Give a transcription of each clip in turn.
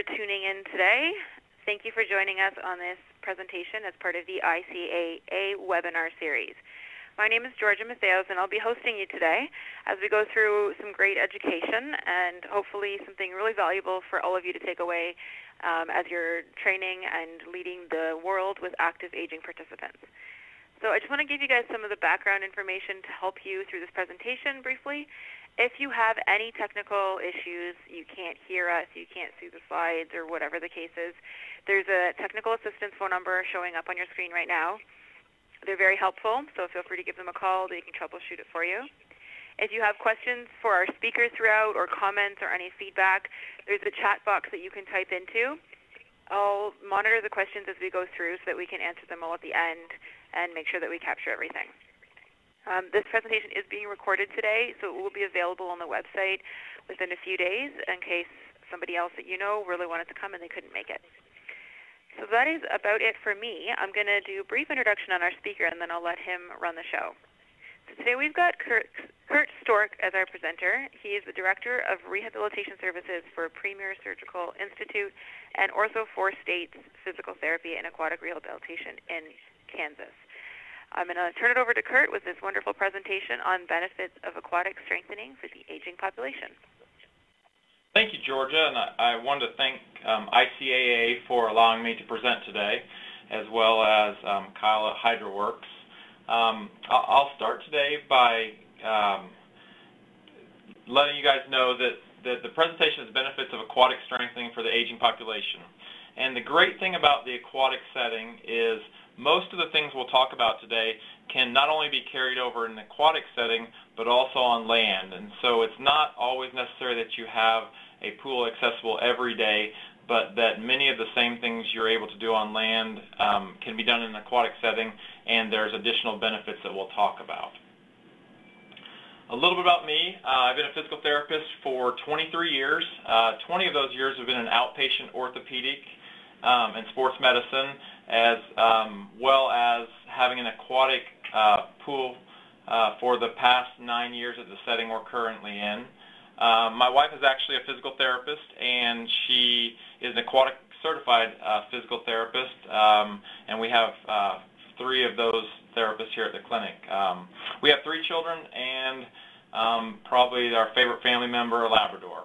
for tuning in today. Thank you for joining us on this presentation as part of the ICAA webinar series. My name is Georgia Matheos, and I'll be hosting you today as we go through some great education and hopefully something really valuable for all of you to take away um, as you're training and leading the world with active aging participants. So I just want to give you guys some of the background information to help you through this presentation briefly. If you have any technical issues, you can't hear us, you can't see the slides, or whatever the case is, there's a technical assistance phone number showing up on your screen right now. They're very helpful, so feel free to give them a call. They can troubleshoot it for you. If you have questions for our speakers throughout or comments or any feedback, there's a chat box that you can type into. I'll monitor the questions as we go through so that we can answer them all at the end and make sure that we capture everything. Um, this presentation is being recorded today, so it will be available on the website within a few days in case somebody else that you know really wanted to come and they couldn't make it. So that is about it for me. I'm going to do a brief introduction on our speaker, and then I'll let him run the show. So today we've got Kurt, Kurt Stork as our presenter. He is the Director of Rehabilitation Services for Premier Surgical Institute and Ortho Four States Physical Therapy and Aquatic Rehabilitation in Kansas. I'm going to turn it over to Kurt with this wonderful presentation on benefits of aquatic strengthening for the aging population. Thank you, Georgia, and I, I wanted to thank um, ICAA for allowing me to present today, as well as um, Kyle at HydroWorx. Um, I'll start today by um, letting you guys know that, that the presentation is benefits of aquatic strengthening for the aging population. And the great thing about the aquatic setting is most of the things we'll talk about today can not only be carried over in an aquatic setting, but also on land. And so it's not always necessary that you have a pool accessible every day, but that many of the same things you're able to do on land um, can be done in an aquatic setting, and there's additional benefits that we'll talk about. A little bit about me. Uh, I've been a physical therapist for 23 years. Uh, 20 of those years have been in outpatient orthopedic um, and sports medicine, as um, well as having an aquatic uh, pool uh, for the past nine years at the setting we're currently in. Um, my wife is actually a physical therapist, and she is an aquatic certified uh, physical therapist, um, and we have uh, three of those therapists here at the clinic. Um, we have three children and um, probably our favorite family member, a Labrador.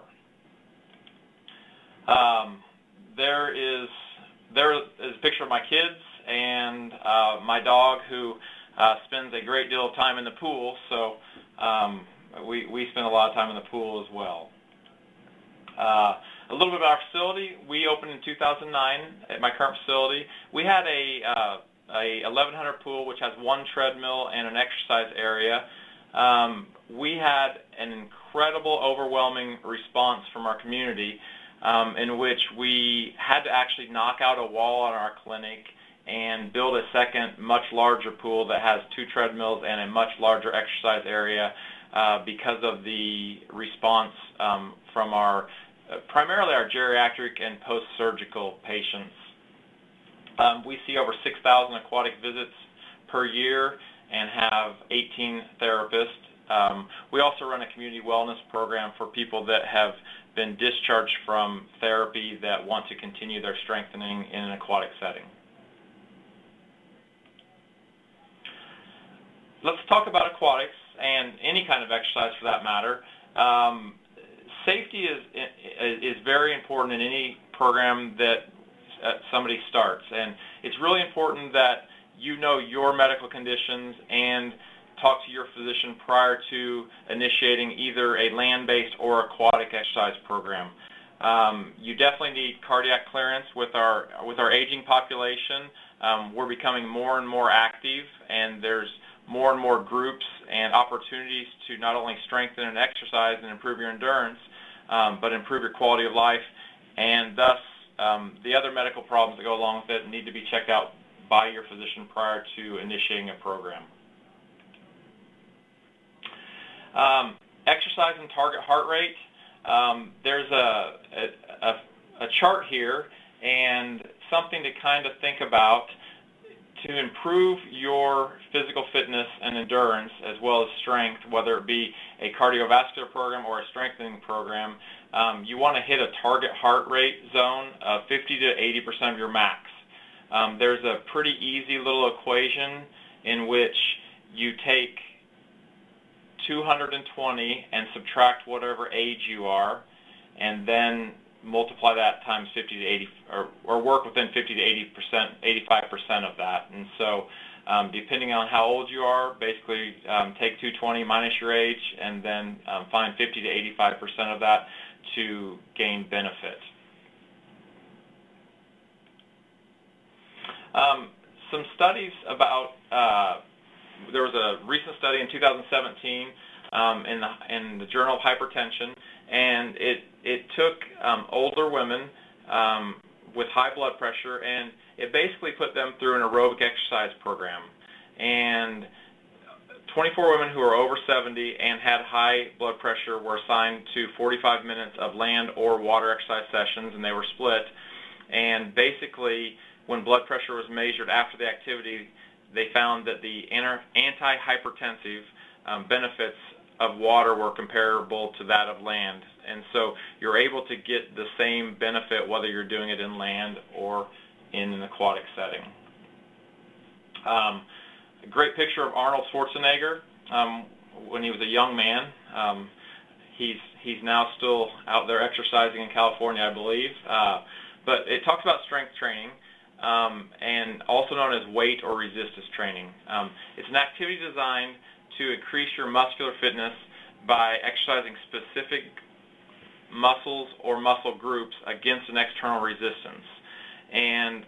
Um, there is there is a picture of my kids and uh, my dog who uh, spends a great deal of time in the pool. So um, we, we spend a lot of time in the pool as well. Uh, a little bit about our facility. We opened in 2009 at my current facility. We had a, uh, a 1100 pool which has one treadmill and an exercise area. Um, we had an incredible, overwhelming response from our community um, in which we had to actually knock out a wall on our clinic and build a second, much larger pool that has two treadmills and a much larger exercise area uh, because of the response um, from our uh, primarily our geriatric and post-surgical patients. Um, we see over 6,000 aquatic visits per year and have 18 therapists. Um, we also run a community wellness program for people that have been discharged from therapy that want to continue their strengthening in an aquatic setting. Let's talk about aquatics and any kind of exercise for that matter. Um, safety is is very important in any program that uh, somebody starts, and it's really important that you know your medical conditions and talk to your physician prior to initiating either a land-based or aquatic exercise program. Um, you definitely need cardiac clearance with our with our aging population. Um, we're becoming more and more active, and there's more and more groups and opportunities to not only strengthen and exercise and improve your endurance, um, but improve your quality of life, and thus um, the other medical problems that go along with it need to be checked out by your physician prior to initiating a program. Um, exercise and target heart rate. Um, there's a, a, a, chart here and something to kind of think about to improve your physical fitness and endurance as well as strength, whether it be a cardiovascular program or a strengthening program, um, you want to hit a target heart rate zone of 50 to 80 percent of your max. Um, there's a pretty easy little equation in which you take 220 and subtract whatever age you are, and then multiply that times 50 to 80, or, or work within 50 to 80 percent, 85 percent of that. And so, um, depending on how old you are, basically um, take 220 minus your age, and then um, find 50 to 85 percent of that to gain benefit. Um, some studies about uh, there was a recent study in 2017 um, in the in the Journal of Hypertension, and it it took um, older women um, with high blood pressure, and it basically put them through an aerobic exercise program. And 24 women who were over 70 and had high blood pressure were assigned to 45 minutes of land or water exercise sessions, and they were split. And basically, when blood pressure was measured after the activity, they found that the anti-hypertensive um, benefits of water were comparable to that of land. And so you're able to get the same benefit whether you're doing it in land or in an aquatic setting. Um, a great picture of Arnold Schwarzenegger um, when he was a young man. Um, he's he's now still out there exercising in California, I believe. Uh, but it talks about strength training, um, and also known as weight or resistance training. Um, it's an activity designed to increase your muscular fitness by exercising specific muscles or muscle groups against an external resistance. And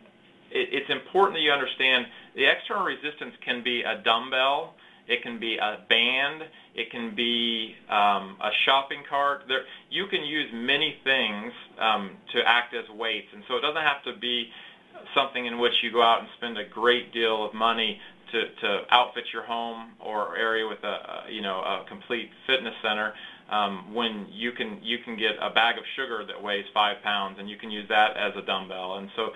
it, it's important that you understand the external resistance can be a dumbbell, it can be a band, it can be um, a shopping cart. There, you can use many things um, to act as weights, and so it doesn't have to be something in which you go out and spend a great deal of money to, to outfit your home or area with a, you know a complete fitness center um, when you can you can get a bag of sugar that weighs five pounds and you can use that as a dumbbell and so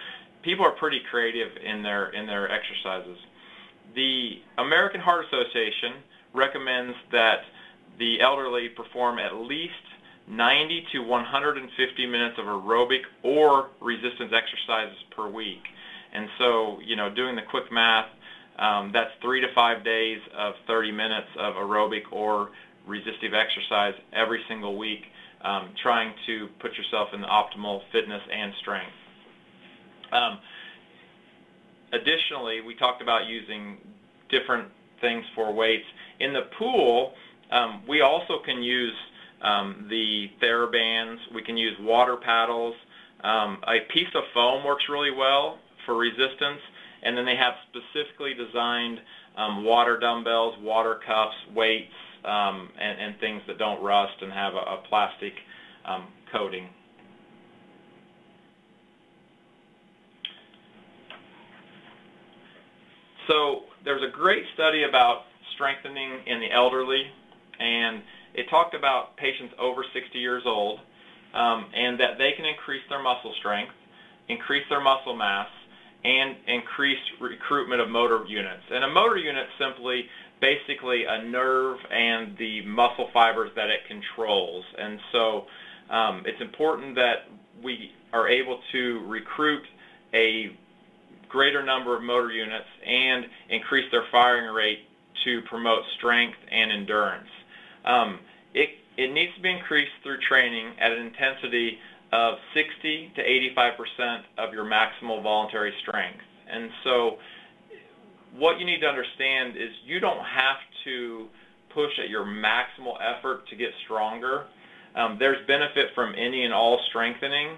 people are pretty creative in their in their exercises. The American Heart Association recommends that the elderly perform at least 90 to 150 minutes of aerobic or resistance exercises per week. And so, you know, doing the quick math, um, that's three to five days of 30 minutes of aerobic or resistive exercise every single week, um, trying to put yourself in the optimal fitness and strength. Um, additionally, we talked about using different things for weights. In the pool, um, we also can use um, the TheraBands. We can use water paddles. Um, a piece of foam works really well for resistance. And then they have specifically designed um, water dumbbells, water cups, weights, um, and, and, things that don't rust and have a, a plastic um, coating. So there's a great study about strengthening in the elderly, and it talked about patients over 60 years old, um, and that they can increase their muscle strength, increase their muscle mass, and increase recruitment of motor units. And a motor unit simply basically a nerve and the muscle fibers that it controls. And so um, it's important that we are able to recruit a greater number of motor units and increase their firing rate to promote strength and endurance. Um, it, it needs to be increased through training at an intensity of 60 to 85 percent of your maximal voluntary strength. And so what you need to understand is you don't have to push at your maximal effort to get stronger. Um, there's benefit from any and all strengthening,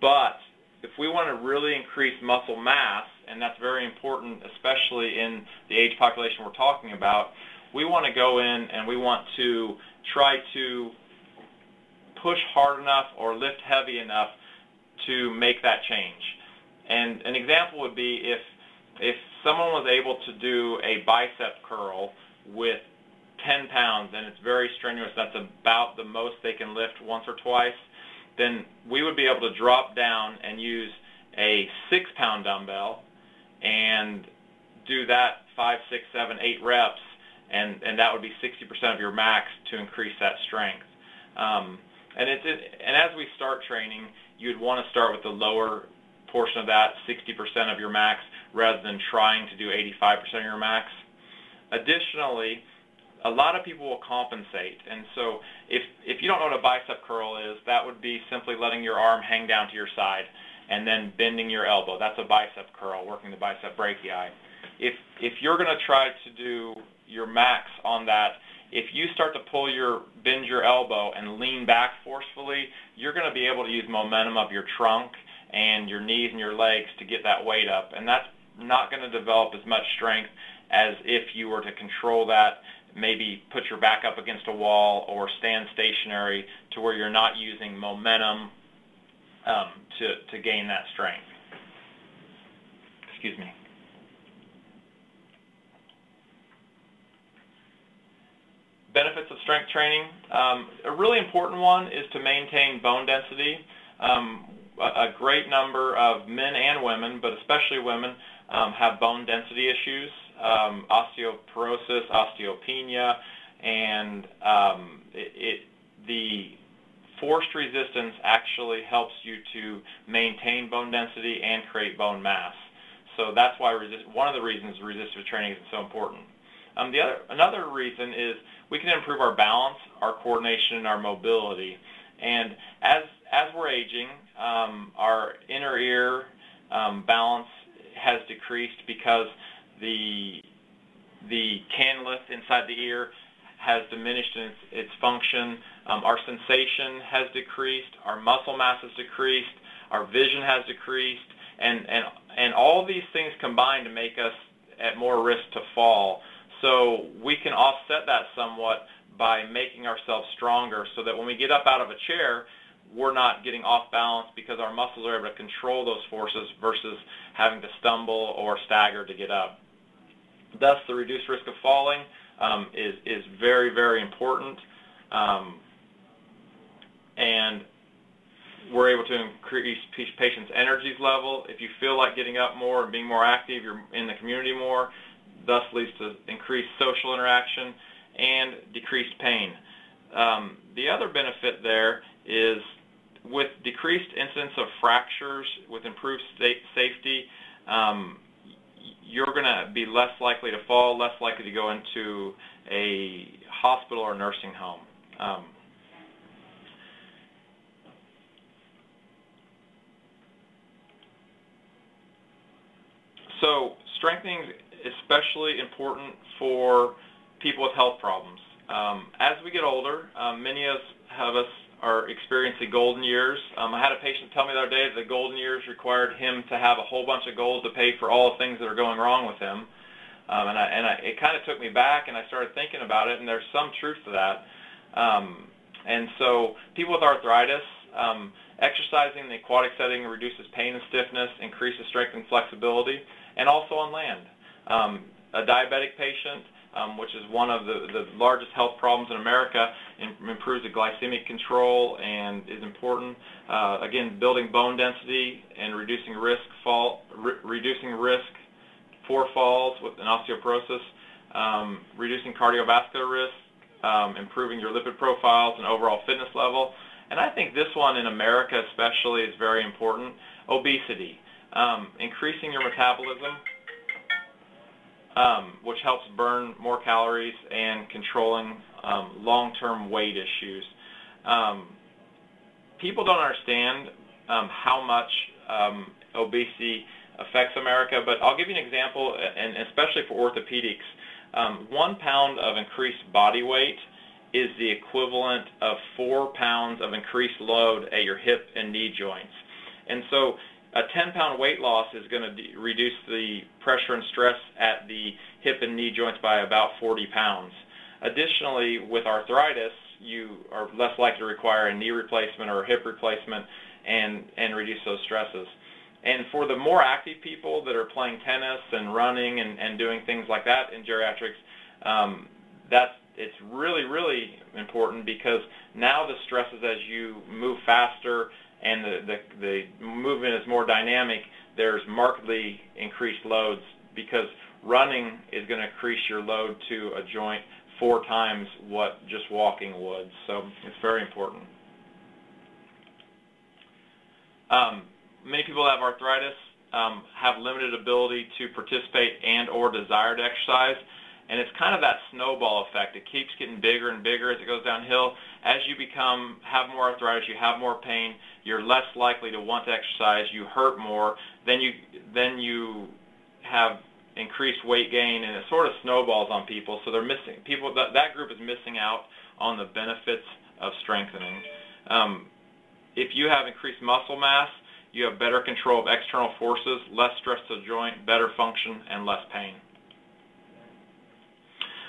but if we want to really increase muscle mass, and that's very important, especially in the age population we're talking about, we want to go in and we want to try to push hard enough or lift heavy enough to make that change. And an example would be if if someone was able to do a bicep curl with 10 pounds and it's very strenuous, that's about the most they can lift once or twice, then we would be able to drop down and use a six pound dumbbell and do that five, six, seven, eight reps, and, and that would be 60% of your max to increase that strength. Um, and, it's, it, and as we start training, you'd want to start with the lower portion of that, 60% of your max, rather than trying to do 85% of your max. Additionally, a lot of people will compensate. And so if, if you don't know what a bicep curl is, that would be simply letting your arm hang down to your side and then bending your elbow. That's a bicep curl, working the bicep brachii. If, if you're going to try to do your max on that, if you start to pull your, bend your elbow and lean back forcefully, you're going to be able to use momentum of your trunk and your knees and your legs to get that weight up. And that's not going to develop as much strength as if you were to control that, maybe put your back up against a wall or stand stationary to where you're not using momentum um, to, to gain that strength. Excuse me. Benefits of strength training. Um, a really important one is to maintain bone density. Um, a, great number of men and women, but especially women, um, have bone density issues, um, osteoporosis, osteopenia, and um, it, it, the forced resistance actually helps you to maintain bone density and create bone mass. So that's why resist, one of the reasons resistive training is so important. Um, the other, another reason is we can improve our balance, our coordination, and our mobility. And as as we're aging, um, our inner ear um, balance has decreased because the the canalith inside the ear has diminished in its, its function. Um, our sensation has decreased. Our muscle mass has decreased. Our vision has decreased, and and and all these things combine to make us at more risk to fall. So we can offset that somewhat by making ourselves stronger so that when we get up out of a chair, we're not getting off balance because our muscles are able to control those forces versus having to stumble or stagger to get up. Thus, the reduced risk of falling um, is, is very, very important. Um, and we're able to increase patients' energies level. If you feel like getting up more and being more active, you're in the community more, thus leads to increased social interaction and decreased pain. Um, the other benefit there is with decreased incidence of fractures, with improved safety, um, you're going to be less likely to fall, less likely to go into a hospital or nursing home. Um, so strengthening especially important for people with health problems. Um, as we get older, um, many of us are experiencing golden years. Um, I had a patient tell me the other day that the golden years required him to have a whole bunch of gold to pay for all the things that are going wrong with him. Um, and I, and I, it kind of took me back, and I started thinking about it, and there's some truth to that. Um, and so people with arthritis, um, exercising in the aquatic setting reduces pain and stiffness, increases strength and flexibility, and also on land. Um, a diabetic patient, um, which is one of the, the largest health problems in America, improves the glycemic control and is important. Uh, again, building bone density and reducing risk fall, re reducing risk for falls with an osteoporosis, um, reducing cardiovascular risk, um, improving your lipid profiles and overall fitness level. And I think this one in America especially is very important, obesity. Um, increasing your metabolism um, which helps burn more calories and controlling um, long-term weight issues. Um, people don't understand um, how much um, obesity affects America, but I'll give you an example, and especially for orthopedics. Um, one pound of increased body weight is the equivalent of four pounds of increased load at your hip and knee joints. And so a 10-pound weight loss is going to reduce the pressure and stress at the hip and knee joints by about 40 pounds. Additionally, with arthritis, you are less likely to require a knee replacement or a hip replacement and, and reduce those stresses. And for the more active people that are playing tennis and running and, and doing things like that in geriatrics, um, that's it's really, really important because now the stresses as you move faster and the, the, the movement is more dynamic, there's markedly increased loads because running is going to increase your load to a joint four times what just walking would. So it's very important. Um, many people have arthritis, um, have limited ability to participate and or desire to exercise. And it's kind of that snowball effect. It keeps getting bigger and bigger as it goes downhill. As you become have more arthritis, you have more pain, you're less likely to want to exercise, you hurt more, then you then you have increased weight gain and it sort of snowballs on people. So they're missing people that that group is missing out on the benefits of strengthening. Um, if you have increased muscle mass, you have better control of external forces, less stress to the joint, better function, and less pain.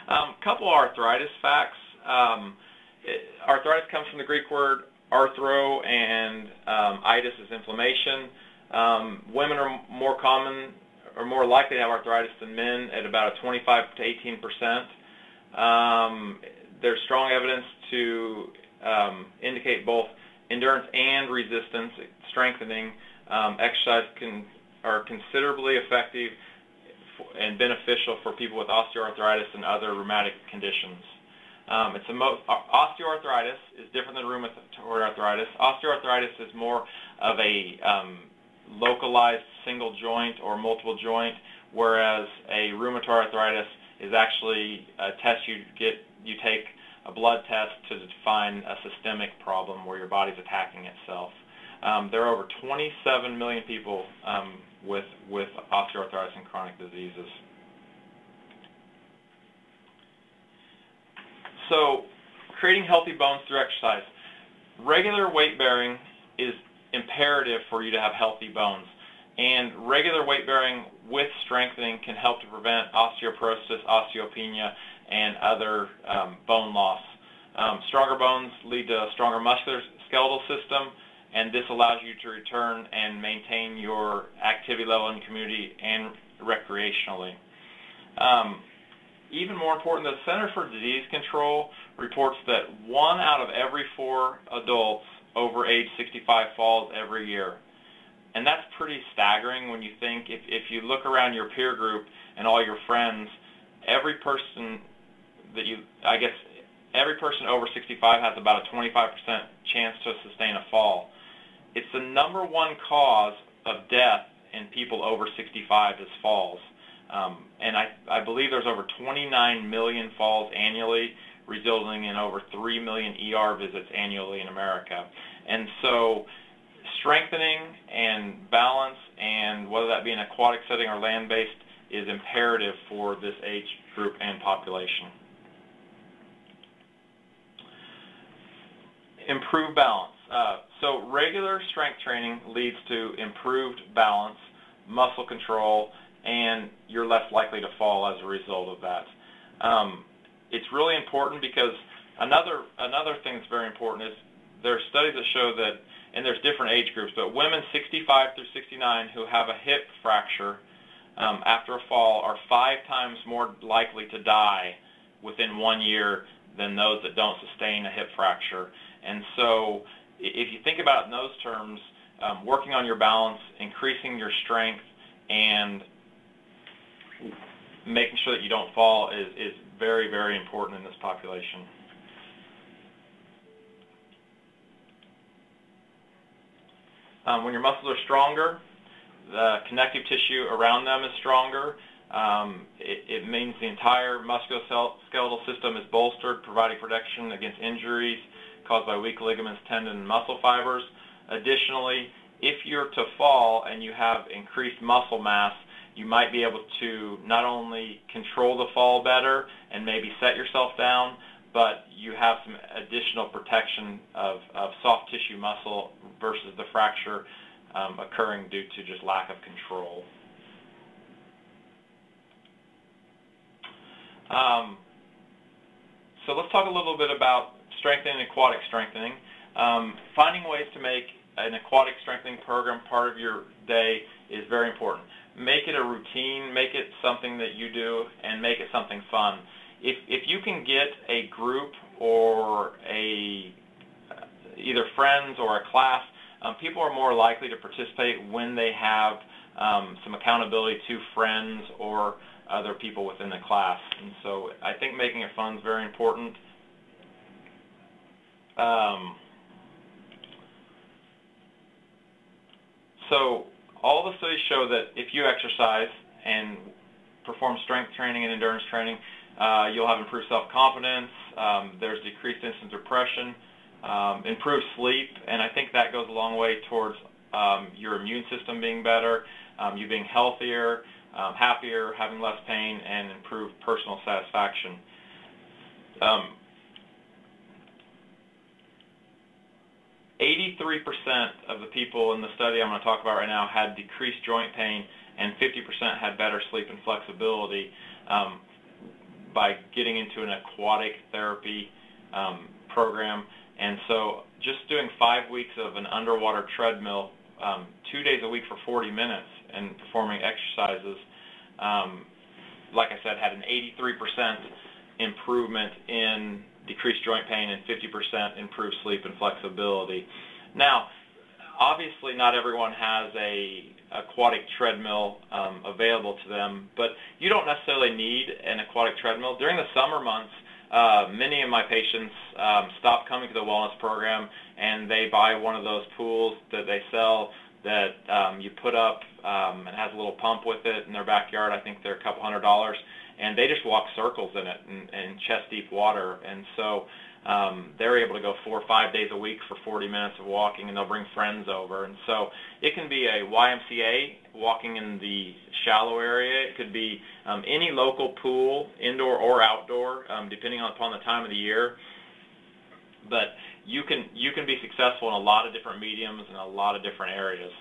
A um, couple arthritis facts. Um, it, arthritis comes from the Greek word arthro, and um, itis is inflammation. Um, women are more common or more likely to have arthritis than men at about a 25 to 18 percent. Um, there's strong evidence to um, indicate both endurance and resistance strengthening. exercise can are considerably effective and beneficial for people with osteoarthritis and other rheumatic conditions. Um, it's a mo- osteoarthritis is different than rheumatoid arthritis. Osteoarthritis is more of a um, localized single joint or multiple joint, whereas a rheumatoid arthritis is actually a test you get. You take a blood test to define a systemic problem where your body's attacking itself. Um, there are over 27 million people um, with, with osteoarthritis and chronic diseases. So creating healthy bones through exercise. Regular weight bearing is imperative for you to have healthy bones. And regular weight bearing with strengthening can help to prevent osteoporosis, osteopenia, and other um, bone loss. Um, stronger bones lead to a stronger muscular skeletal system, and this allows you to return and maintain your activity level in community and recreationally. Um, even more important, the Center for Disease Control reports that one out of every four adults over age 65 falls every year. And that's pretty staggering when you think, if, if you look around your peer group and all your friends, every person that you, I guess, every person over 65 has about a 25% chance to sustain a fall. It's the number one cause of death in people over 65 is falls. Um, and I, I believe there's over 29 million falls annually, resulting in over 3 million ER visits annually in America. And so strengthening and balance, and whether that be in aquatic setting or land-based, is imperative for this age group and population. Improve balance. Uh, so regular strength training leads to improved balance, muscle control, and you're less likely to fall as a result of that. Um, it's really important because another another thing that's very important is there are studies that show that, and there's different age groups, but women 65 through 69 who have a hip fracture um, after a fall are five times more likely to die within one year than those that don't sustain a hip fracture. And so if you think about it in those terms, um, working on your balance, increasing your strength, and making sure that you don't fall is, is very, very important in this population. Um, when your muscles are stronger, the connective tissue around them is stronger. Um, it, it, means the entire musculoskeletal system is bolstered, providing protection against injuries caused by weak ligaments, tendon, and muscle fibers. Additionally, if you're to fall and you have increased muscle mass, you might be able to not only control the fall better and maybe set yourself down, but you have some additional protection of, of soft tissue muscle versus the fracture um, occurring due to just lack of control. Um, so let's talk a little bit about strengthening and aquatic strengthening. Um, finding ways to make an aquatic strengthening program part of your day is very important make it a routine, make it something that you do, and make it something fun. If, if you can get a group or a either friends or a class, um, people are more likely to participate when they have um, some accountability to friends or other people within the class. And so I think making it fun is very important. Um, so all the studies show that if you exercise and perform strength training and endurance training, uh, you'll have improved self-confidence, um, there's decreased instant depression, um, improved sleep, and I think that goes a long way towards um, your immune system being better, um, you being healthier, um, happier, having less pain, and improved personal satisfaction. Um, 83% of the people in the study I'm going to talk about right now had decreased joint pain, and 50% had better sleep and flexibility um, by getting into an aquatic therapy um, program. And so just doing five weeks of an underwater treadmill um, two days a week for 40 minutes and performing exercises, um, like I said, had an 83% improvement in decreased joint pain and 50% improved sleep and flexibility. Now, obviously not everyone has a aquatic treadmill um, available to them, but you don't necessarily need an aquatic treadmill. During the summer months, uh, many of my patients um, stop coming to the wellness program and they buy one of those pools that they sell that um, you put up um, and has a little pump with it in their backyard. I think they're a couple hundred dollars and they just walk circles in it in, in chest deep water. And so um, they're able to go four or five days a week for 40 minutes of walking, and they'll bring friends over. And so it can be a YMCA walking in the shallow area. It could be um, any local pool, indoor or outdoor, um, depending upon the time of the year. But you can you can be successful in a lot of different mediums and a lot of different areas.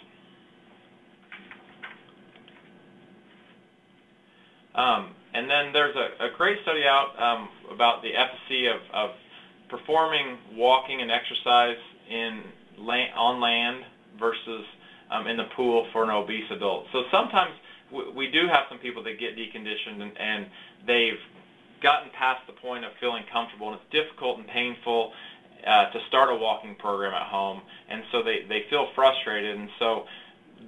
Um, and then there's a, a great study out um, about the efficacy of, of performing walking and exercise in land, on land versus um, in the pool for an obese adult. So sometimes we, we do have some people that get deconditioned and, and they've gotten past the point of feeling comfortable and it's difficult and painful uh, to start a walking program at home and so they, they feel frustrated and so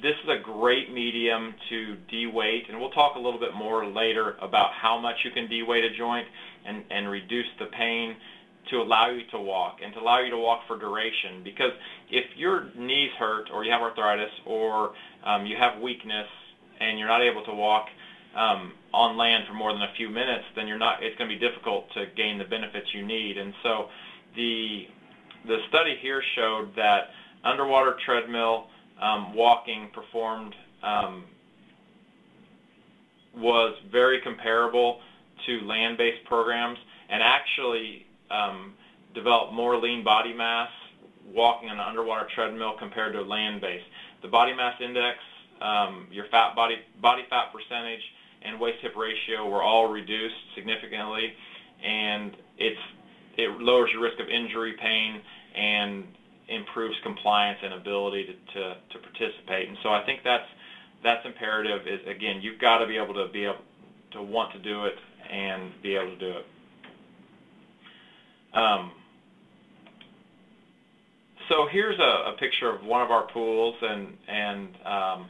this is a great medium to de-weight, and we'll talk a little bit more later about how much you can de-weight a joint and, and reduce the pain to allow you to walk and to allow you to walk for duration. Because if your knees hurt or you have arthritis or um, you have weakness and you're not able to walk um, on land for more than a few minutes, then you're not. It's going to be difficult to gain the benefits you need. And so the the study here showed that underwater treadmill um, walking performed um, was very comparable to land-based programs and actually um, developed more lean body mass walking on an underwater treadmill compared to land-based. The body mass index, um, your fat body, body fat percentage, and waist-hip ratio were all reduced significantly, and it's, it lowers your risk of injury, pain, and improves compliance and ability to, to, to participate. And so I think that's that's imperative. Is again, you've got to be able to be able to want to do it and be able to do it. Um, so here's a, a, picture of one of our pools and and um,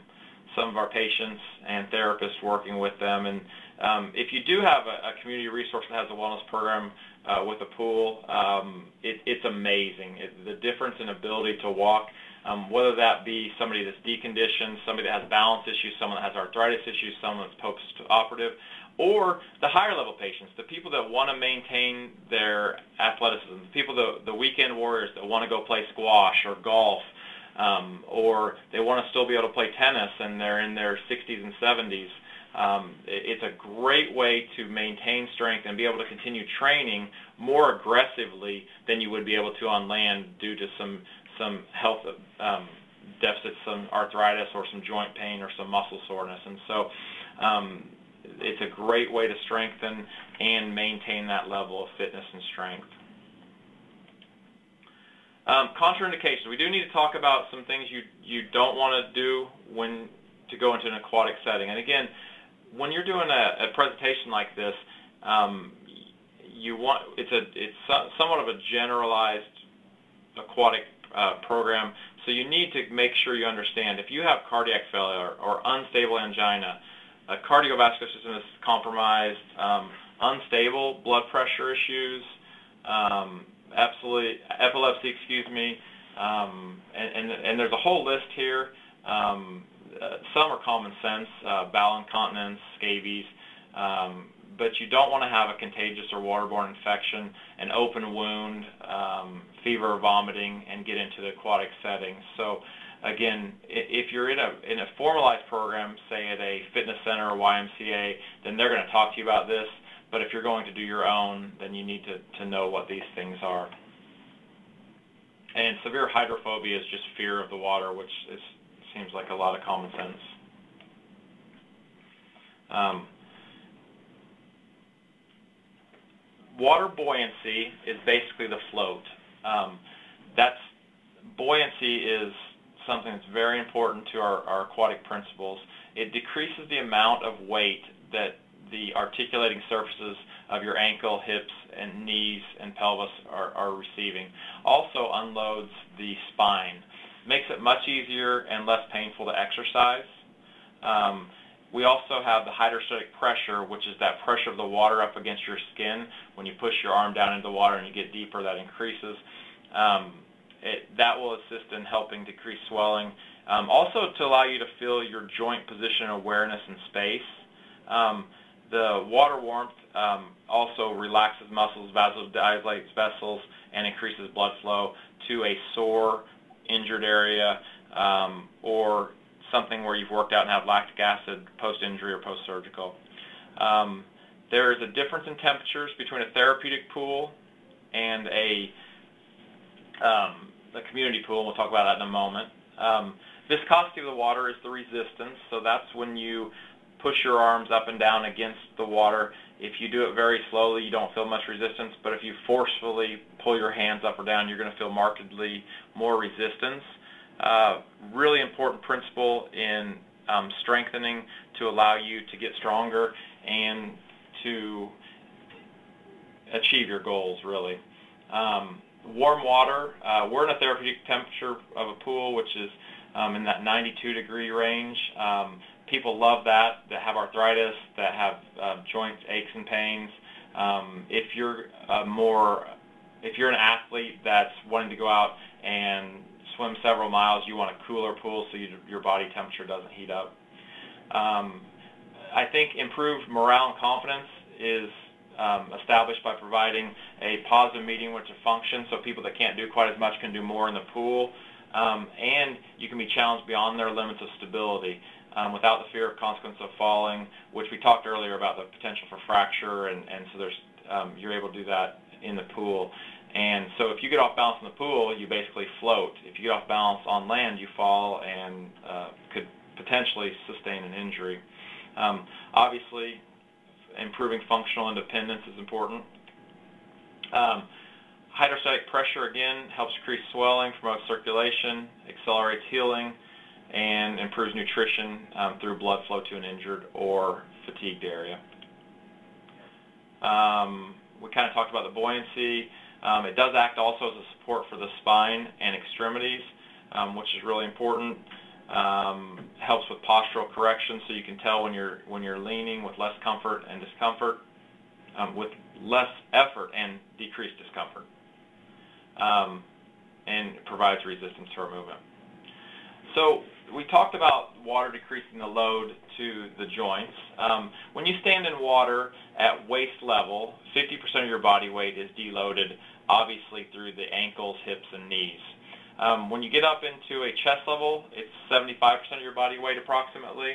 some of our patients and therapists working with them. And um, if you do have a, a, community resource that has a wellness program, uh, with a pool. Um, it, it's amazing. It, the difference in ability to walk, um, whether that be somebody that's deconditioned, somebody that has balance issues, someone that has arthritis issues, someone that's post-operative, or the higher level patients, the people that want to maintain their athleticism, the people, the, the weekend warriors that want to go play squash or golf, um, or they want to still be able to play tennis and they're in their 60s and 70s. Um, it's a great way to maintain strength and be able to continue training more aggressively than you would be able to on land due to some some health um, deficits, some arthritis or some joint pain or some muscle soreness. And so um, it's a great way to strengthen and maintain that level of fitness and strength. Um, contraindications. We do need to talk about some things you you don't want to do when to go into an aquatic setting. And again, when you're doing a, a presentation like this, um, you want it's a it's somewhat of a generalized aquatic uh, program. So you need to make sure you understand if you have cardiac failure or unstable angina, a cardiovascular system is compromised, um, unstable blood pressure issues, um, absolutely epilepsy, excuse me, um, and, and, and, there's a whole list here. Um, some are common sense, uh, bowel incontinence, scabies, um, but you don't want to have a contagious or waterborne infection, an open wound, um, fever or vomiting, and get into the aquatic setting. So again, if you're in a in a formalized program, say at a fitness center or YMCA, then they're going to talk to you about this. But if you're going to do your own, then you need to, to know what these things are. And severe hydrophobia is just fear of the water, which is, seems like a lot of common sense. Um, water buoyancy is basically the float. Um, that's buoyancy is something that's very important to our, our aquatic principles. It decreases the amount of weight that the articulating surfaces of your ankle, hips, and knees and pelvis are, are receiving. Also unloads the spine. Makes it much easier and less painful to exercise. Um, we also have the hydrostatic pressure, which is that pressure of the water up against your skin. When you push your arm down into the water and you get deeper, that increases. Um, it, that will assist in helping decrease swelling. Um, also to allow you to feel your joint position awareness in space. Um, the water warmth um, also relaxes muscles, vasodilates vessels, and increases blood flow to a sore, injured area um, or something where you've worked out and have lactic acid post-injury or post-surgical. Um, there is a difference in temperatures between a therapeutic pool and a, um, a community pool, we'll talk about that in a moment. Um, viscosity of the water is the resistance, so that's when you push your arms up and down against the water. If you do it very slowly, you don't feel much resistance, but if you forcefully pull your hands up or down, you're going to feel markedly more resistance. Uh, really important principle in um, strengthening to allow you to get stronger and to achieve your goals, really. Um, warm water, uh, we're in a therapeutic temperature of a pool, which is um, in that 92 degree range. Um, people love that, that have arthritis, that have uh, joint aches and pains. Um, if you're a more, if you're an athlete that's wanting to go out and swim several miles, you want a cooler pool so you, your body temperature doesn't heat up. Um, I think improved morale and confidence is um, established by providing a positive medium which a function so people that can't do quite as much can do more in the pool. Um, and you can be challenged beyond their limits of stability um, without the fear of consequence of falling, which we talked earlier about the potential for fracture, and, and so there's um, you're able to do that in the pool. And so if you get off balance in the pool, you basically float. If you get off balance on land, you fall and uh, could potentially sustain an injury. Um, obviously, improving functional independence is important. Um, hydrostatic pressure, again, helps decrease swelling, promotes circulation, accelerates healing, and improves nutrition um, through blood flow to an injured or fatigued area. Um, we kind of talked about the buoyancy. Um, it does act also as a support for the spine and extremities, um, which is really important. Um, helps with postural correction, so you can tell when you're when you're leaning with less comfort and discomfort, um, with less effort and decreased discomfort, and provides resistance to our movement. So we talked about water decreasing the load to the joints. Um, when you stand in water at waist level, 50% of your body weight is deloaded, obviously through the ankles, hips, and knees. Um, when you get up into a chest level, it's 75% of your body weight approximately,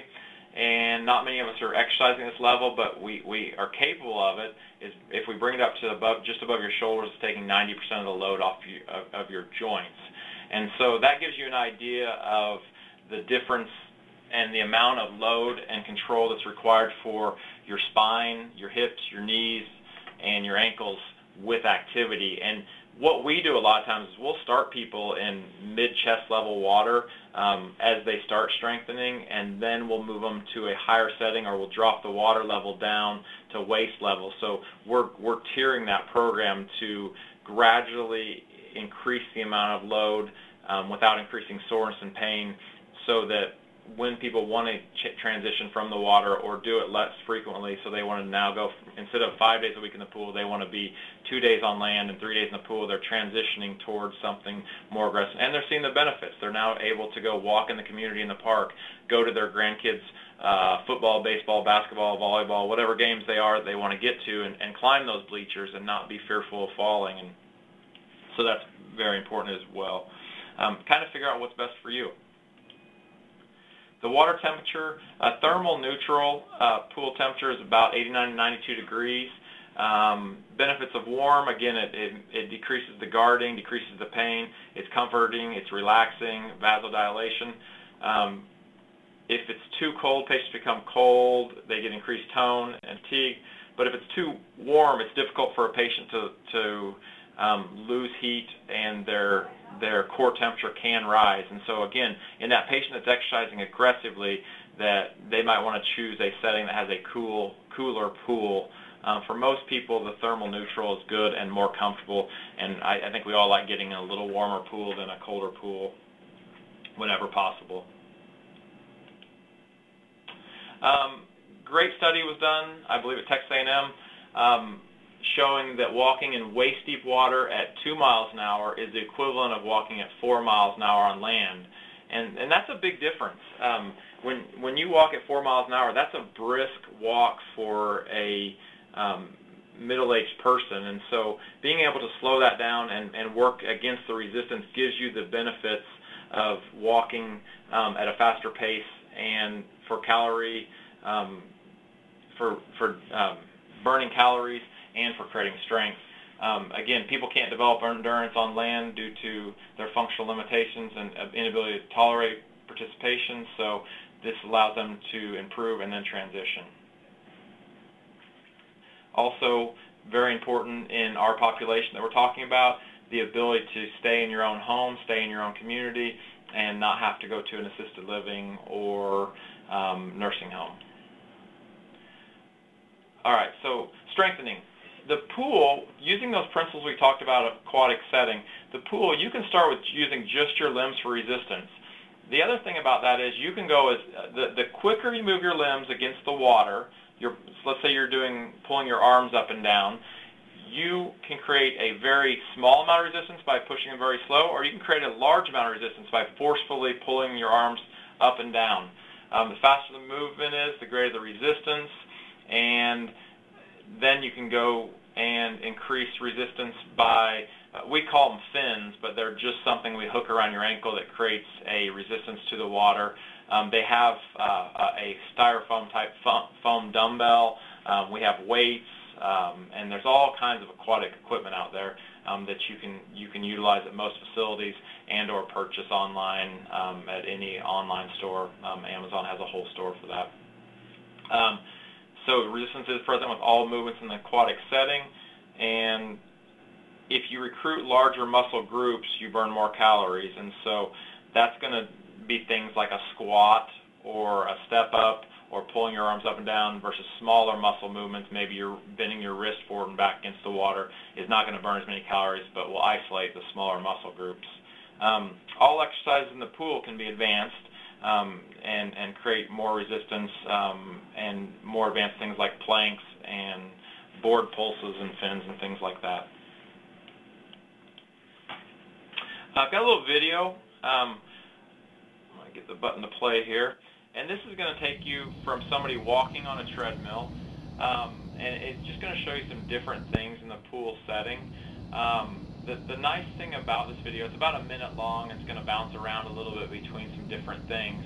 and not many of us are exercising this level, but we, we are capable of it. Is if we bring it up to above, just above your shoulders, it's taking 90% of the load off you, of, of your joints. And so that gives you an idea of the difference and the amount of load and control that's required for your spine, your hips, your knees, and your ankles with activity. And what we do a lot of times is we'll start people in mid-chest level water um, as they start strengthening, and then we'll move them to a higher setting, or we'll drop the water level down to waist level. So we're we're tiering that program to gradually increase the amount of load um, without increasing soreness and pain so that when people want to ch- transition from the water or do it less frequently, so they want to now go instead of five days a week in the pool, they want to be two days on land and three days in the pool. They're transitioning towards something more aggressive, and they're seeing the benefits. They're now able to go walk in the community in the park, go to their grandkids' uh, football, baseball, basketball, volleyball, whatever games they are they want to get to, and, and climb those bleachers and not be fearful of falling. And so that's very important as well. Um, kind of figure out what's best for you. The water temperature, uh, thermal neutral uh, pool temperature is about 89 to 92 degrees. Um, benefits of warm, again, it, it, it, decreases the guarding, decreases the pain. It's comforting, it's relaxing, vasodilation. Um, if it's too cold, patients become cold, they get increased tone and fatigue. But if it's too warm, it's difficult for a patient to, to um, lose heat and their their core temperature can rise. And so again, in that patient that's exercising aggressively, that they might want to choose a setting that has a cool, cooler pool. Um, for most people, the thermal neutral is good and more comfortable, and I, I think we all like getting a little warmer pool than a colder pool whenever possible. Um, great study was done, I believe, at Texas A&M. Um, showing that walking in waist-deep water at 2 miles an hour is the equivalent of walking at 4 miles an hour on land. And, and that's a big difference. Um, when, when you walk at 4 miles an hour, that's a brisk walk for a um, middle-aged person. And so being able to slow that down and, and work against the resistance gives you the benefits of walking um, at a faster pace and for calorie, um, for, for um, burning calories and for creating strength. Um, again, people can't develop endurance on land due to their functional limitations and inability to tolerate participation, so this allows them to improve and then transition. Also, very important in our population that we're talking about, the ability to stay in your own home, stay in your own community, and not have to go to an assisted living or um, nursing home. All right, so strengthening the pool, using those principles we talked about of aquatic setting, the pool, you can start with using just your limbs for resistance. The other thing about that is you can go as the, the quicker you move your limbs against the water, you're, let's say you're doing pulling your arms up and down, you can create a very small amount of resistance by pushing them very slow, or you can create a large amount of resistance by forcefully pulling your arms up and down. Um, the faster the movement is, the greater the resistance, and then you can go and increase resistance by, uh, we call them fins, but they're just something we hook around your ankle that creates a resistance to the water. Um, they have uh, a styrofoam type foam dumbbell. Um, we have weights, um, and there's all kinds of aquatic equipment out there um, that you can you can utilize at most facilities and or purchase online um, at any online store. Um, Amazon has a whole store for that. So resistance is present with all movements in the aquatic setting, and if you recruit larger muscle groups, you burn more calories, and so that's going to be things like a squat or a step up or pulling your arms up and down versus smaller muscle movements, maybe you're bending your wrist forward and back against the water, is not going to burn as many calories, but will isolate the smaller muscle groups. Um, all exercises in the pool can be advanced, um, and, and create more resistance um, and more advanced things like planks and board pulses and fins and things like that. I've got a little video. Um, I'm going to get the button to play here. And this is going to take you from somebody walking on a treadmill, um, and it's just going to show you some different things in the pool setting. Um, the, the nice thing about this video, it's about a minute long. It's going to bounce around a little bit between some different things.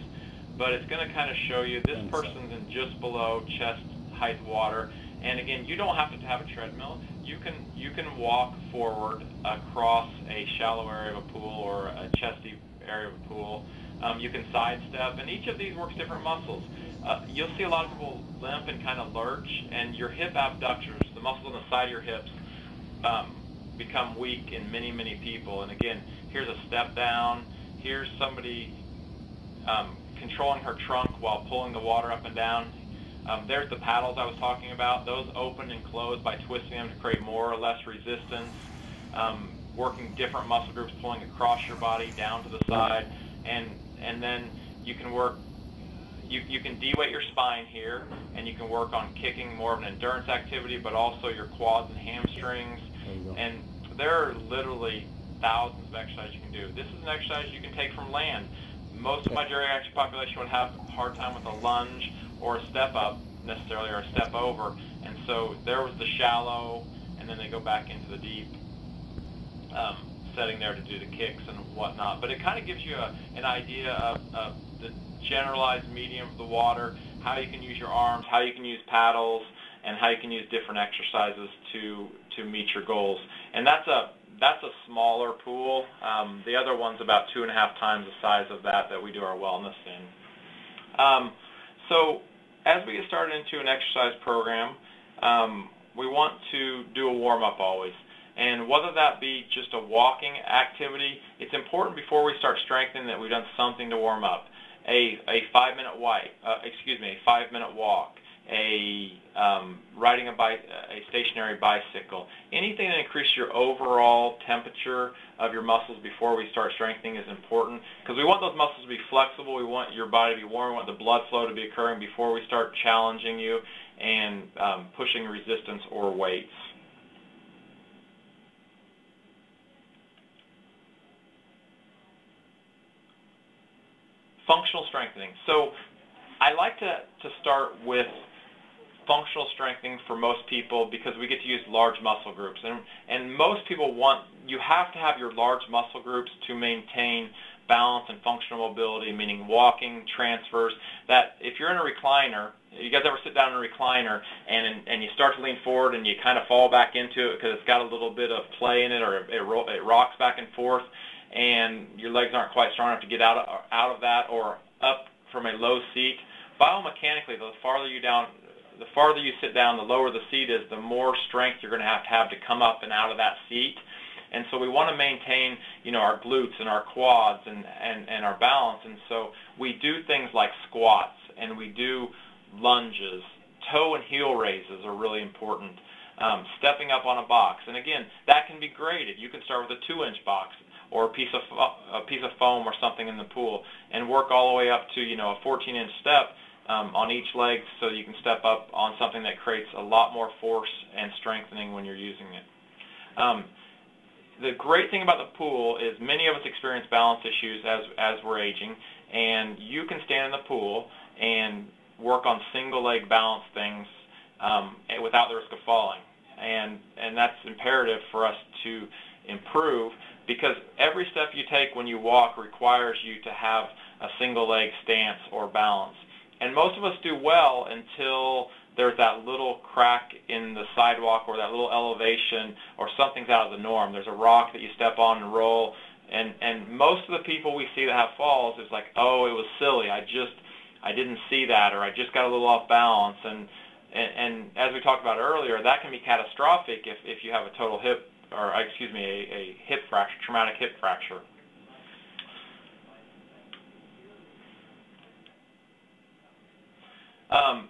But it's going to kind of show you this person's in just below chest height water. And again, you don't have to have a treadmill. You can you can walk forward across a shallow area of a pool or a chesty area of a pool. Um, you can sidestep, and each of these works different muscles. Uh, you'll see a lot of people limp and kind of lurch, and your hip abductors, the muscles on the side of your hips, um, become weak in many, many people. And again, here's a step down. Here's somebody um, controlling her trunk while pulling the water up and down. Um, there's the paddles I was talking about. Those open and close by twisting them to create more or less resistance. Um, working different muscle groups, pulling across your body down to the side, and and then you can work. You, you can de-weight your spine here, and you can work on kicking more of an endurance activity, but also your quads and hamstrings. And there are literally thousands of exercises you can do. This is an exercise you can take from land. Most of my geriatric population would have a hard time with a lunge or a step up necessarily or a step over. And so there was the shallow, and then they go back into the deep um, setting there to do the kicks and whatnot. But it kind of gives you a, an idea of, of the generalized medium of the water, how you can use your arms, how you can use paddles, and how you can use different exercises to to meet your goals. And that's a that's a smaller pool. Um, the other one's about two and a half times the size of that that we do our wellness in. Um, so as we get started into an exercise program, um, we want to do a warm-up always. And whether that be just a walking activity, it's important before we start strengthening that we've done something to warm up. A, a five-minute walk, uh, excuse me, a five-minute walk, a um, riding a, bi- a stationary bicycle, anything that increases your overall temperature of your muscles before we start strengthening is important because we want those muscles to be flexible. We want your body to be warm. We want the blood flow to be occurring before we start challenging you and um, pushing resistance or weights. Functional strengthening. So I like to, to start with functional strengthening for most people because we get to use large muscle groups. And, and most people want, you have to have your large muscle groups to maintain balance and functional mobility, meaning walking, transfers, that if you're in a recliner, you guys ever sit down in a recliner and and you start to lean forward and you kind of fall back into it because it's got a little bit of play in it or it, it rocks back and forth and your legs aren't quite strong enough to get out of, out of that or up from a low seat. Biomechanically, the farther you down the farther you sit down, the lower the seat is, the more strength you're going to have to have to come up and out of that seat. And so we want to maintain, you know, our glutes and our quads and, and, and our balance. And so we do things like squats and we do lunges. Toe and heel raises are really important. Um, stepping up on a box. And again, that can be graded. You can start with a two-inch box or a piece of a piece of foam or something in the pool and work all the way up to, you know, a 14-inch step um, on each leg so you can step up on something that creates a lot more force and strengthening when you're using it. Um, the great thing about the pool is many of us experience balance issues as, as we're aging, and you can stand in the pool and work on single leg balance things um, without the risk of falling. And, and that's imperative for us to improve because every step you take when you walk requires you to have a single leg stance or balance. And most of us do well until there's that little crack in the sidewalk or that little elevation or something's out of the norm. There's a rock that you step on and roll. And, and most of the people we see that have falls, it's like, oh, it was silly. I just, I didn't see that or I just got a little off balance. And, and, and as we talked about earlier, that can be catastrophic if, if you have a total hip, or excuse me, a, a hip fracture, traumatic hip fracture. Um,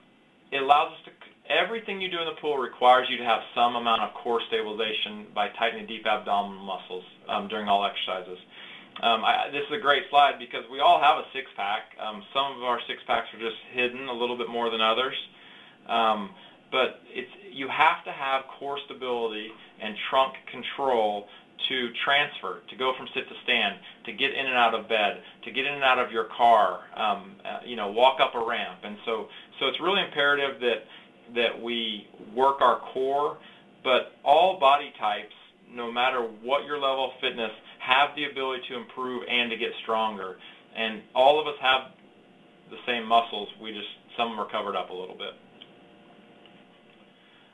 it allows us to, everything you do in the pool requires you to have some amount of core stabilization by tightening deep abdominal muscles um, during all exercises. Um, I, this is a great slide because we all have a six-pack. Um, some of our six-packs are just hidden a little bit more than others. Um, but it's, you have to have core stability and trunk control to transfer, to go from sit to stand, to get in and out of bed, to get in and out of your car, um, uh, you know, walk up a ramp. And so, so it's really imperative that that we work our core, but all body types, no matter what your level of fitness, have the ability to improve and to get stronger. And all of us have the same muscles. We just some of them are covered up a little bit.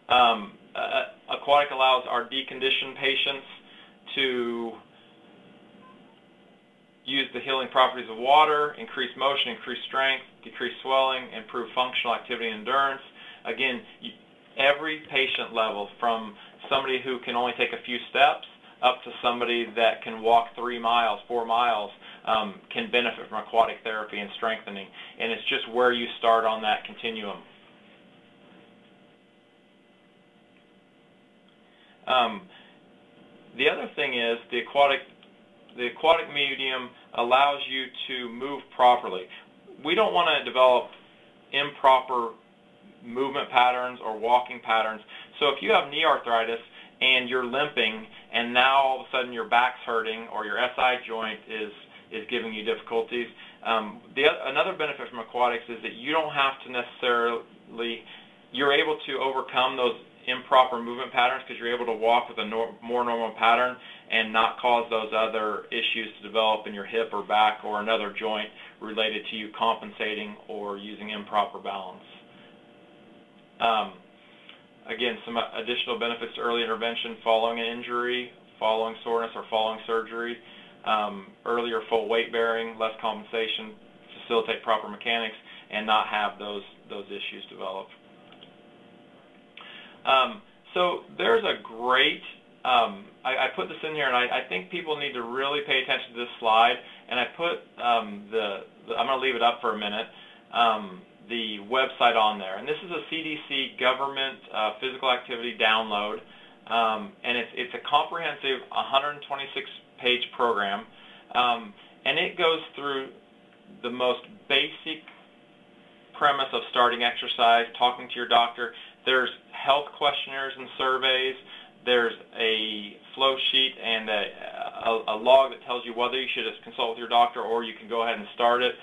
Um, uh, aquatic allows our deconditioned patients to use the healing properties of water, increase motion, increase strength, decrease swelling, improve functional activity and endurance. Again, every patient level from somebody who can only take a few steps up to somebody that can walk three miles, four miles, um, can benefit from aquatic therapy and strengthening. And it's just where you start on that continuum. Um, the other thing is the aquatic the aquatic medium allows you to move properly. We don't want to develop improper movement patterns or walking patterns. So if you have knee arthritis and you're limping and now all of a sudden your back's hurting or your SI joint is is giving you difficulties, um, the, another benefit from aquatics is that you don't have to necessarily, you're able to overcome those improper movement patterns because you're able to walk with a nor more normal pattern and not cause those other issues to develop in your hip or back or another joint related to you compensating or using improper balance. Um, again, some additional benefits to early intervention following an injury, following soreness or following surgery, um, earlier full weight bearing, less compensation, facilitate proper mechanics, and not have those, those issues develop. Um, so there's a great, um, I, I, put this in here, and I, I, think people need to really pay attention to this slide. And I put um, the, the, I'm going to leave it up for a minute, um, the website on there. And this is a CDC government uh, physical activity download. Um, and it's, it's a comprehensive 126-page program. Um, and it goes through the most basic premise of starting exercise, talking to your doctor, there's health questionnaires and surveys. There's a flow sheet and a, a, a, log that tells you whether you should consult with your doctor or you can go ahead and start it.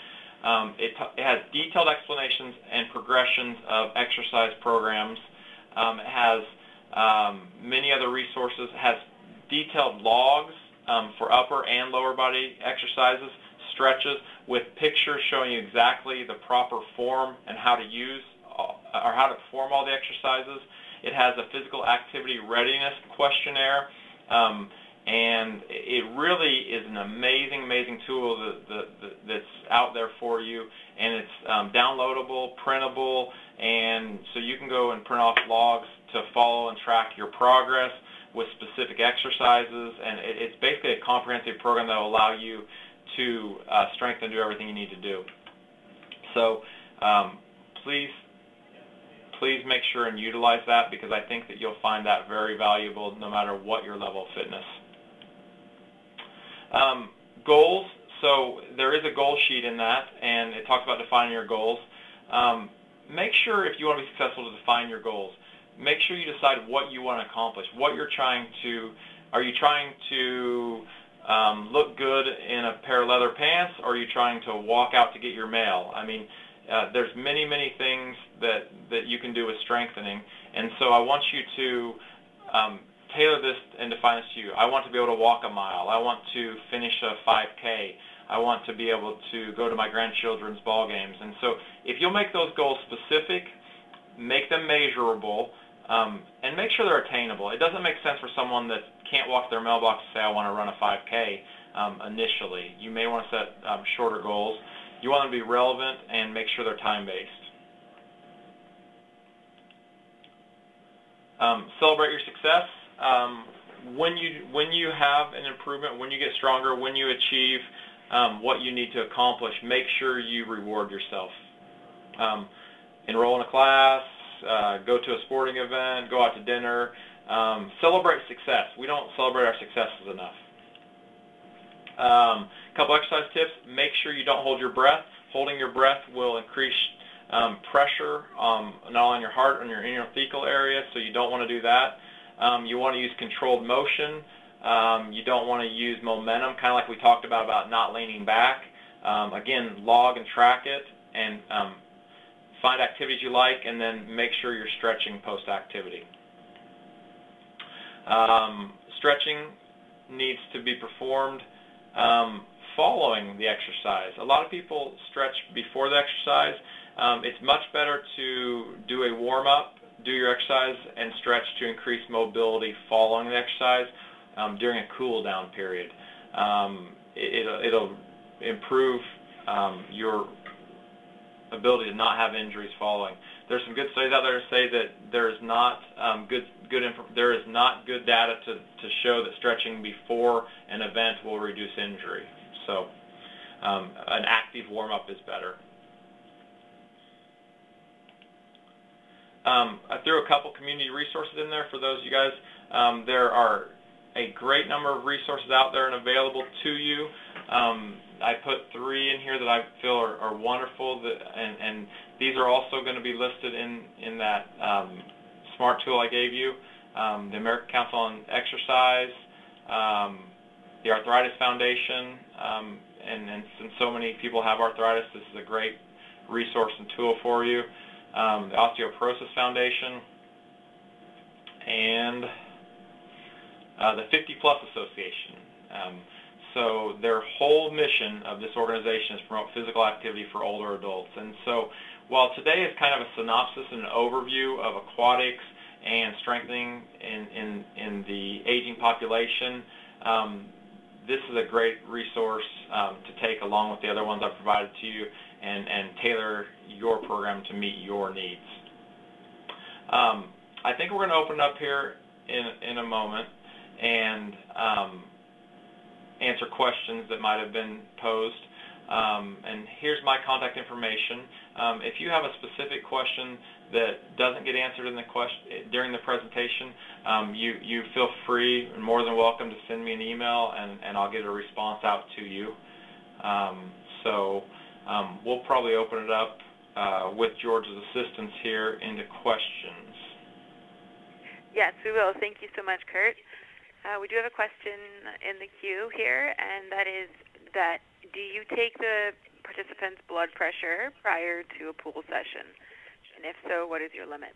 Um, it, it, has detailed explanations and progressions of exercise programs. Um, it has um, many other resources. It has detailed logs um, for upper and lower body exercises, stretches, with pictures showing you exactly the proper form and how to use or how to perform all the exercises. It has a physical activity readiness questionnaire, um, and it really is an amazing, amazing tool that, that, that's out there for you, and it's um, downloadable, printable, and so you can go and print off logs to follow and track your progress with specific exercises, and it, it's basically a comprehensive program that will allow you to uh, strengthen and do everything you need to do. So um, please please make sure and utilize that because I think that you'll find that very valuable no matter what your level of fitness. Um, goals. So there is a goal sheet in that, and it talks about defining your goals. Um, make sure if you want to be successful to define your goals. Make sure you decide what you want to accomplish, what you're trying to. Are you trying to um, look good in a pair of leather pants, or are you trying to walk out to get your mail? I mean, uh, there's many, many things that, that you can do with strengthening. And so I want you to um, tailor this and define this to you. I want to be able to walk a mile. I want to finish a 5K. I want to be able to go to my grandchildren's ball games. And so if you'll make those goals specific, make them measurable, um, and make sure they're attainable. It doesn't make sense for someone that can't walk their mailbox to say, I want to run a 5K um, initially. You may want to set um, shorter goals. You want them to be relevant and make sure they're time-based. Um, celebrate your success. Um, when you when you have an improvement, when you get stronger, when you achieve um, what you need to accomplish, make sure you reward yourself. Um, enroll in a class, uh, go to a sporting event, go out to dinner. Um, celebrate success. We don't celebrate our successes enough. Um, couple exercise tips. Make sure you don't hold your breath. Holding your breath will increase um, pressure um, not on your heart, on your intrathecal area, so you don't want to do that. Um, you want to use controlled motion. Um, you don't want to use momentum, kind of like we talked about about not leaning back. Um, again, log and track it, and um, find activities you like, and then make sure you're stretching post-activity. stretching needs to be performed following the exercise. A lot of people stretch before the exercise. Um, it's much better to do a warm-up, do your exercise, and stretch to increase mobility following the exercise um, during a cool-down period. Um, it, will improve um, your ability to not have injuries following. There's some good studies out there to say that there is not um, good good there is not good data to, to show that stretching before an event will reduce injury. So um, an active warm-up is better. Um, I threw a couple community resources in there for those of you guys. Um, there are a great number of resources out there and available to you. Um, I put three in here that I feel are, are wonderful, that, and, and, these are also going to be listed in, in that um, smart tool I gave you. Um, the American Council on Exercise, the Arthritis Foundation, um, and, and since so many people have arthritis, this is a great resource and tool for you. Um, the Osteoporosis Foundation, and uh, the 50 Plus Association. Um, so their whole mission of this organization is promote physical activity for older adults. And so while today is kind of a synopsis and an overview of aquatics and strengthening in, in, in the aging population, um, this is a great resource um, to take along with the other ones I've provided to you and, and tailor your program to meet your needs. Um, I think we're going to open up here in, in a moment and um, answer questions that might have been posed. Um, and here's my contact information. Um, if you have a specific question that doesn't get answered in the question during the presentation, um, you you feel free and more than welcome to send me an email, and, and I'll get a response out to you. Um, so um, we'll probably open it up uh, with George's assistance here into questions. Yes, we will. Thank you so much, Kurt. Uh, we do have a question in the queue here, and that is that do you take the participant's blood pressure prior to a pool session? And if so, what is your limit?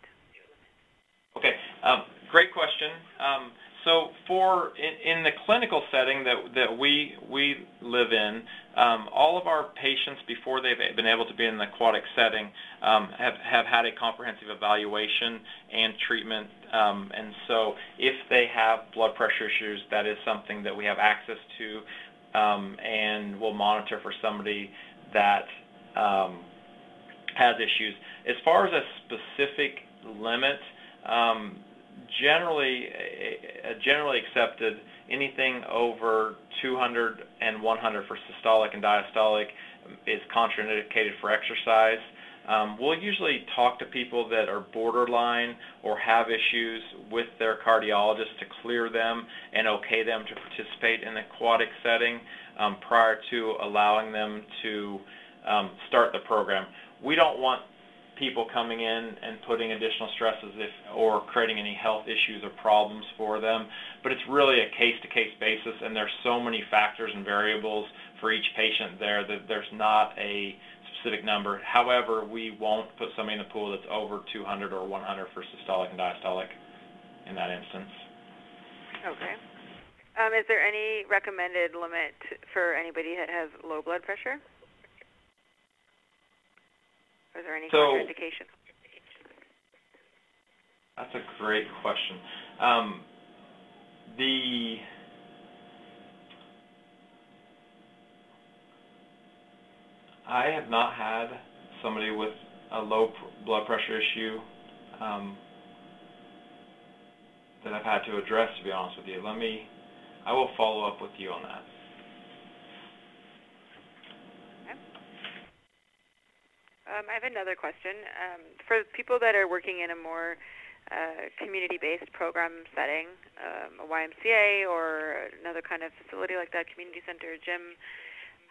Okay, um, great question. Um, so for in, in, the clinical setting that that we we live in, um, all of our patients before they've been able to be in the aquatic setting um, have have had a comprehensive evaluation and treatment. Um, and so if they have blood pressure issues, that is something that we have access to, um, and we'll monitor for somebody that has issues. As far as a specific limit. Um, generally uh, generally accepted anything over 200 and 100 for systolic and diastolic is contraindicated for exercise. Um, we'll usually talk to people that are borderline or have issues with their cardiologist to clear them and okay them to participate in the aquatic setting um, prior to allowing them to um, start the program. We don't want people coming in and putting additional stresses if or creating any health issues or problems for them. But it's really a case-to-case basis, and there's so many factors and variables for each patient there that there's not a specific number. However, we won't put somebody in the pool that's over 200 or 100 for systolic and diastolic in that instance. Okay. Um, is there any recommended limit for anybody that has low blood pressure? Is there any so, contraindication? That's a great question. Um, the I have not had somebody with a low blood pressure issue um, that I've had to address. To be honest with you, let me. I will follow up with you on that. Um, I have another question. Um, for people that are working in a more uh, community-based program setting, um, a YMCA or another kind of facility like that, community center, gym,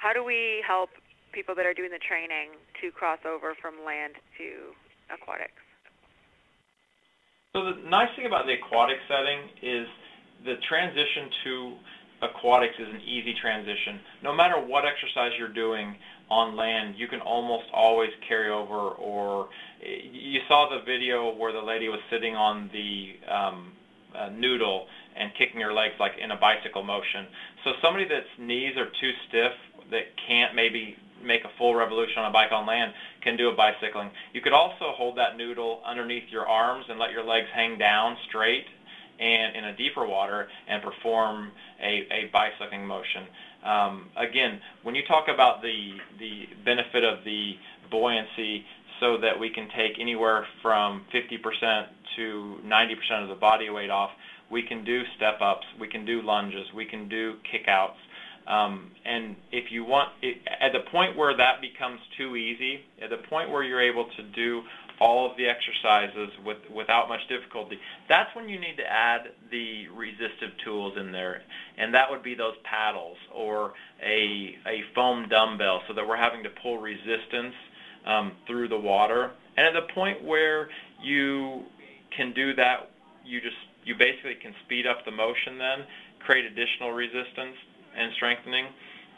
how do we help people that are doing the training to cross over from land to aquatics? So the nice thing about the aquatic setting is the transition to aquatics is an easy transition. No matter what exercise you're doing, on land, you can almost always carry over. Or you saw the video where the lady was sitting on the um, uh, noodle and kicking her legs like in a bicycle motion. So somebody that's knees are too stiff that can't maybe make a full revolution on a bike on land can do a bicycling. You could also hold that noodle underneath your arms and let your legs hang down straight and in a deeper water and perform a, a bicycling motion. Um, again, when you talk about the, the benefit of the buoyancy so that we can take anywhere from 50% to 90% of the body weight off, we can do step-ups, we can do lunges, we can do kick-outs. Um, and if you want, it, at the point where that becomes too easy, at the point where you're able to do all of the exercises with, without much difficulty, that's when you need to add the resistive tools in there. And that would be those paddles or a, a foam dumbbell so that we're having to pull resistance um, through the water. And at the point where you can do that, you just you basically can speed up the motion then, create additional resistance and strengthening.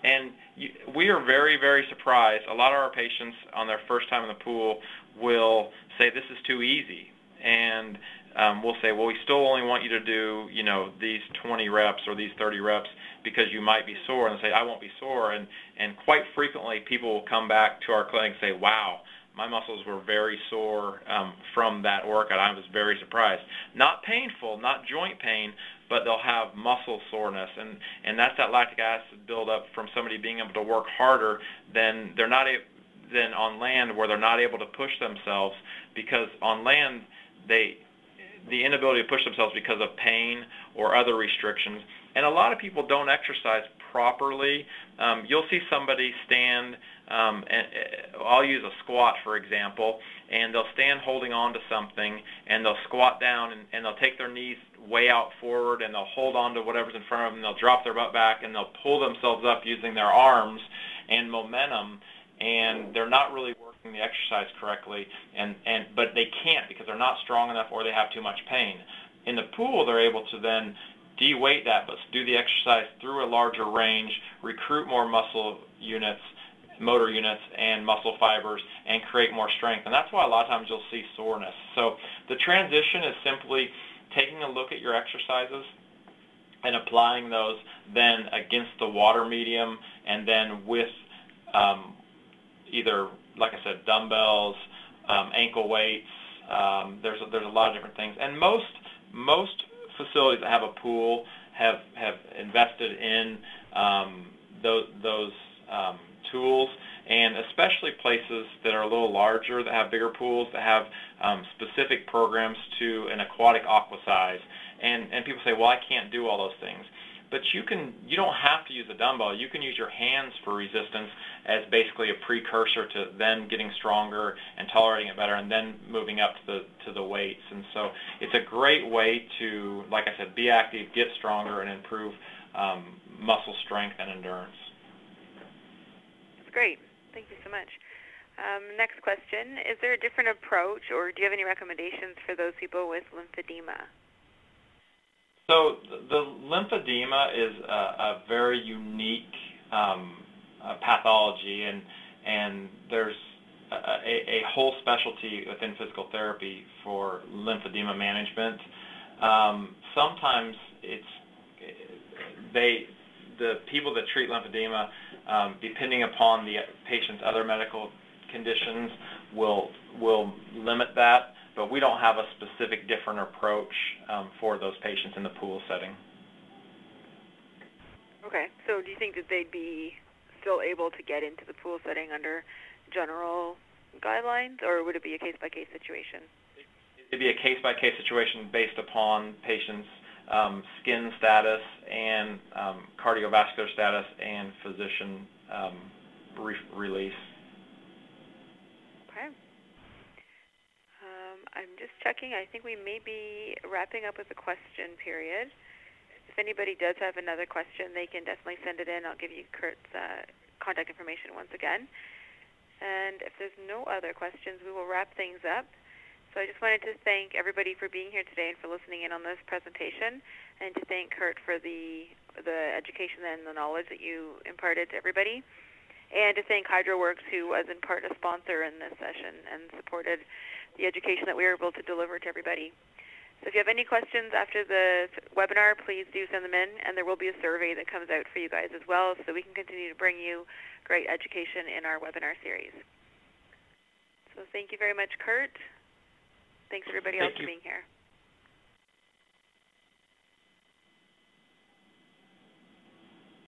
And you, we are very, very surprised. A lot of our patients on their first time in the pool will say this is too easy, and um, we'll say, well, we still only want you to do, you know, these 20 reps or these 30 reps because you might be sore, and say, I won't be sore. And and quite frequently, people will come back to our clinic and say, wow, my muscles were very sore um, from that workout. I was very surprised. Not painful, not joint pain, but they'll have muscle soreness, and and that's that lactic acid buildup from somebody being able to work harder than they're not than on land where they're not able to push themselves because on land they the inability to push themselves because of pain or other restrictions. And a lot of people don't exercise properly. Um, you'll see somebody stand, um, and uh, I'll use a squat for example, and they'll stand holding on to something, and they'll squat down, and, and they'll take their knees way out forward, and they'll hold on to whatever's in front of them, they'll drop their butt back, and they'll pull themselves up using their arms and momentum, and they're not really working the exercise correctly, and, and but they can't because they're not strong enough or they have too much pain. In the pool, they're able to then de-weight that, but do the exercise through a larger range, recruit more muscle units, motor units, and muscle fibers, and create more strength. And that's why a lot of times you'll see soreness. So the transition is simply taking a look at your exercises and applying those then against the water medium and then with um, either, like I said, dumbbells, um, ankle weights. Um, there's a, there's a lot of different things, and most most facilities that have a pool have have invested in um, those those tools, and especially places that are a little larger that have bigger pools that have um, specific programs to an aquatic aqua size. And and people say, well, I can't do all those things but you can you don't have to use a dumbbell. You can use your hands for resistance as basically a precursor to then getting stronger and tolerating it better, and then moving up to the to the weights. And so it's a great way to, like I said, be active, get stronger, and improve um, muscle strength and endurance. Great. Thank you so much. Um, next question: Is there a different approach, or do you have any recommendations for those people with lymphedema? So the lymphedema is a, a very unique um, pathology, and and there's a, a, whole specialty within physical therapy for lymphedema management. Um, sometimes it's they the people that treat lymphedema, um, depending upon the patient's other medical conditions, will will limit that but we don't have a specific different approach um, for those patients in the pool setting. Okay, so do you think that they'd be still able to get into the pool setting under general guidelines, or would it be a case-by-case situation? It'd be a case-by-case situation based upon patients' um, skin status and um, cardiovascular status and physician um, re- release. Okay. I'm just checking. I think we may be wrapping up with the question period. If anybody does have another question, they can definitely send it in. I'll give you Kurt's uh, contact information once again. And if there's no other questions, we will wrap things up. So I just wanted to thank everybody for being here today and for listening in on this presentation, and to thank Kurt for the the education and the knowledge that you imparted to everybody, and to thank HydroWorx, who was in part a sponsor in this session and supported the education that we were able to deliver to everybody. So if you have any questions after the webinar, please do send them in, and there will be a survey that comes out for you guys as well, so we can continue to bring you great education in our webinar series. So thank you very much, Kurt. Thanks everybody thank else you. for being here.